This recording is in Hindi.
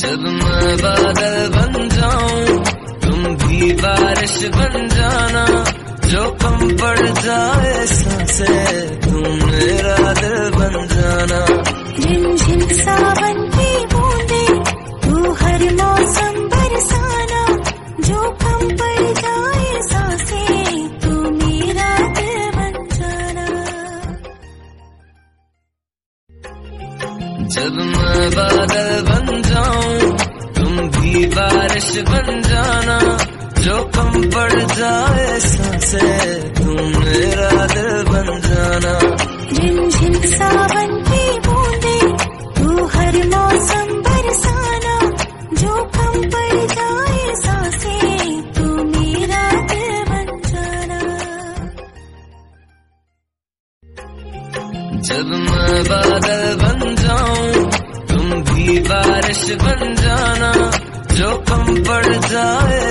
जब मैं बादल बन जाऊँ तुम भी बारिश बन जाना। जो कम पड़ जाए सांसे तुम मेरा दिल बन जाना। झिम सावन की बूंदे तू हर मौसम बरसाना। जो कम पड़ जाए सांसे तू मेरा दिल बन जाना। जब मैं बादल बन जाऊँ भी बारिश बन जाना जो कम पड़ जाए सांसे तुम मेरा दिल बन जाना। झिम सावन की बूंदे तू हर मौसम बरसाना जो कम पड़ जाए सांसे तू मेरा दिल बन जाना। जब मैं बादल बन जाऊँ तुम भी बारिश बन जाना। जाए।